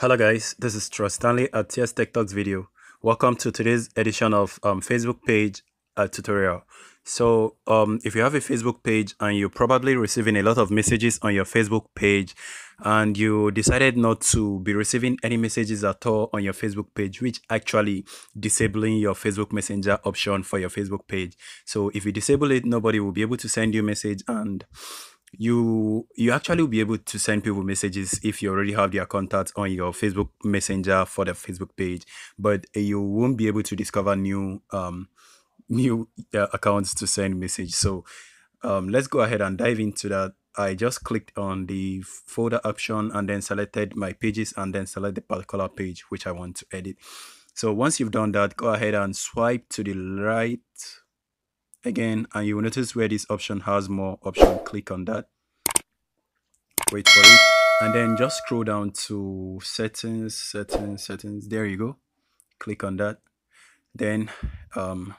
Hello guys, this is Trust Stanley at TS Tech Talks video. Welcome to today's edition of um, Facebook page uh, tutorial. So um, if you have a Facebook page and you're probably receiving a lot of messages on your Facebook page and you decided not to be receiving any messages at all on your Facebook page, which actually disabling your Facebook Messenger option for your Facebook page. So if you disable it, nobody will be able to send you a message and you you actually will be able to send people messages if you already have their contacts on your facebook messenger for the facebook page but you won't be able to discover new um new uh, accounts to send message so um let's go ahead and dive into that. I just clicked on the folder option and then selected my pages and then select the particular page which i want to edit. So once you've done that go ahead and swipe to the right again and you will notice where this option has more option. Click on that. Wait for it. And then just scroll down to settings settings settings. There you go. Click on that. Then um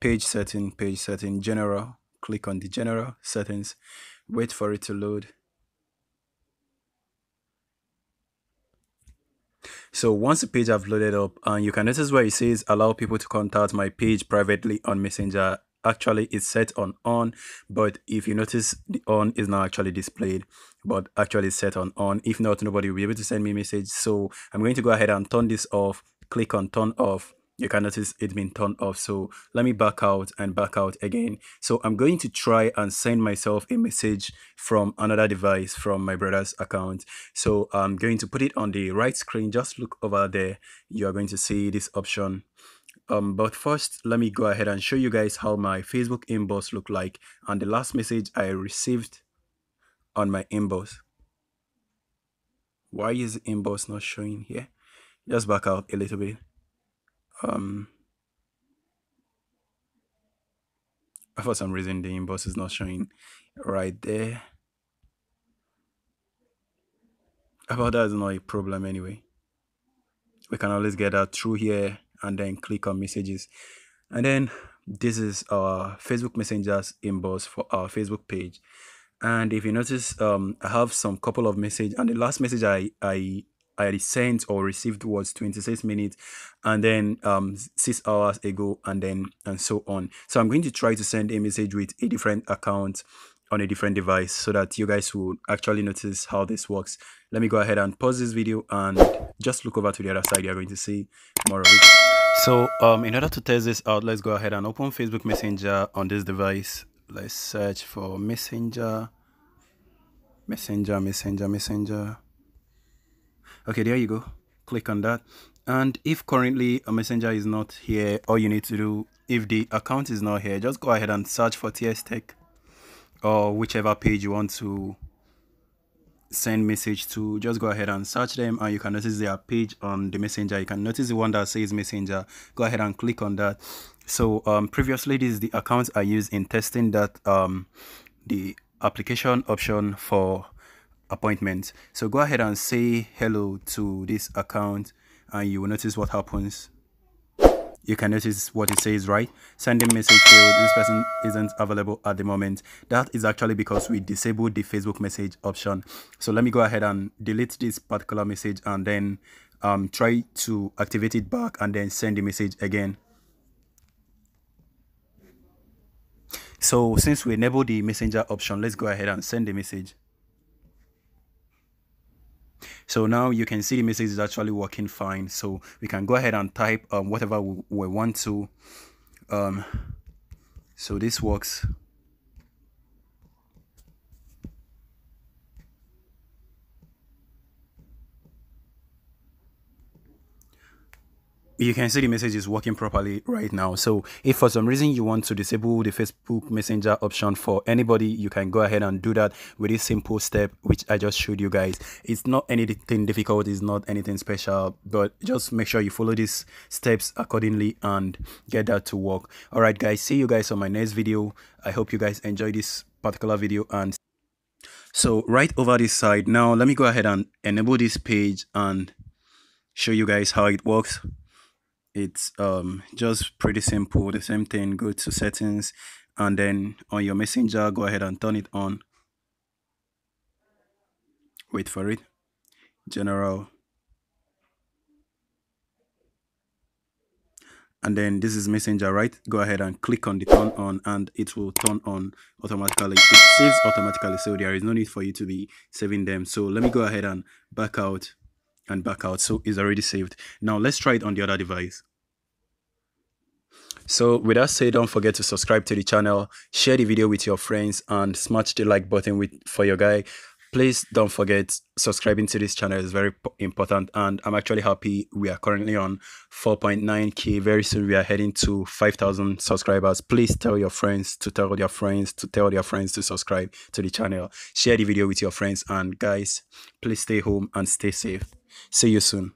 page setting page setting general. Click on the general settings. Wait for it to load so once the page I've loaded up and you can notice where it says allow people to contact my page privately on messenger. Actually it's set on on but if you notice the on is not actually displayed but actually set on on. If not nobody will be able to send me a message. So i'm going to go ahead and turn this off click on turn off you can notice it's been turned off. So let me back out and back out again. So i'm going to try and send myself a message from another device from my brother's account. So i'm going to put it on the right screen. Just look over there. You are going to see this option. Um but first let me go ahead and show you guys how my facebook inbox look like. And the last message i received on my inbox. Why is inbox not showing here? Just back out a little bit um for some reason the inbox is not showing right there. About that is not a problem anyway. We can always get that through here and then click on messages. And then this is our facebook messengers inbox for our facebook page. And if you notice um i have some couple of message and the last message i i I sent or received was 26 minutes and then um six hours ago and then and so on. So i'm going to try to send a message with a different account on a different device so that you guys will actually notice how this works. Let me go ahead and pause this video and just look over to the other side. You're going to see more of it. So um in order to test this out let's go ahead and open facebook messenger on this device. Let's search for messenger messenger messenger messenger okay there you go. Click on that. And if currently a messenger is not here all you need to do if the account is not here just go ahead and search for ts tech or whichever page you want to send message to. Just go ahead and search them and you can notice their page on the messenger. You can notice the one that says messenger. Go ahead and click on that. So um, previously this is the account i used in testing that um, the application option for appointments. So go ahead and say hello to this account and you will notice what happens. You can notice what it says right? Sending message failed. This person isn't available at the moment. That is actually because we disabled the facebook message option. So let me go ahead and delete this particular message and then um, try to activate it back and then send the message again. So since we enabled the messenger option let's go ahead and send the message so now you can see the message is actually working fine. So we can go ahead and type um, whatever we, we want to. Um, so this works you can see the message is working properly right now. So if for some reason you want to disable the facebook messenger option for anybody you can go ahead and do that with this simple step which i just showed you guys. It's not anything difficult. It's not anything special but just make sure you follow these steps accordingly and get that to work. All right guys. See you guys on my next video. I hope you guys enjoy this particular video and so right over this side. Now let me go ahead and enable this page and show you guys how it works it's um just pretty simple. The same thing go to settings and then on your messenger go ahead and turn it on. Wait for it. General. And then this is messenger right? Go ahead and click on the turn on and it will turn on automatically. It saves automatically so there is no need for you to be saving them. So let me go ahead and back out and back out so it's already saved now let's try it on the other device so with that said, don't forget to subscribe to the channel, share the video with your friends and smash the like button with for your guy. Please don't forget subscribing to this channel is very important and I'm actually happy we are currently on 4.9k. Very soon we are heading to 5,000 subscribers. Please tell your friends to tell their friends to tell their friends to subscribe to the channel. Share the video with your friends and guys, please stay home and stay safe. See you soon.